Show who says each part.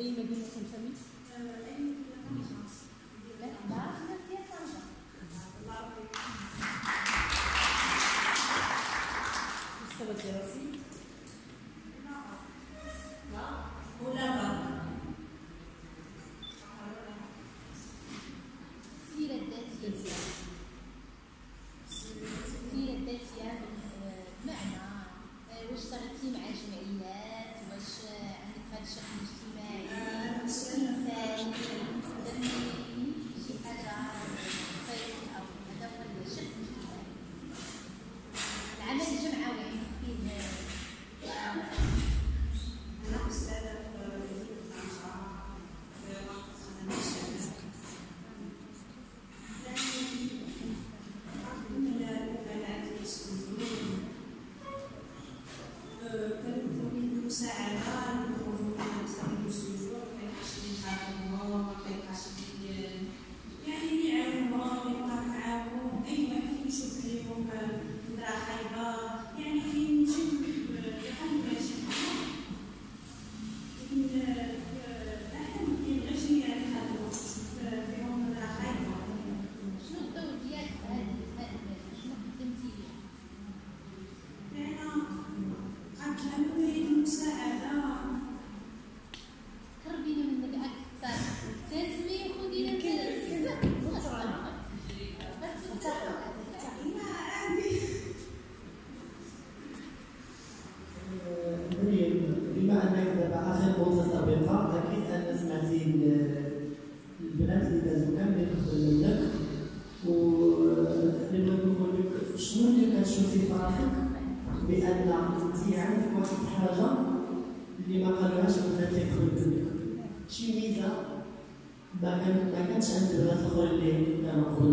Speaker 1: اي مدينه تنتمي؟ لا بعرف الناس ديال طنجه مستوى الدراسي
Speaker 2: كنت أريد مساعدة نخرجوا من نستعملوا السجون كيبقاش لي نخدموا ما كيبقاش لي يعني يعاونوا يبقى معاهم أي واحد يشوف ليهم درا
Speaker 1: شنو
Speaker 3: اللي كتشوفي في راسك بأن انت عندك واحد الحاجة اللي ما قالوهاش البنات اللي دخلوا منك شي ميزة؟ ما كان ما كانش عند البنات الاخرين اللي كانوا قبل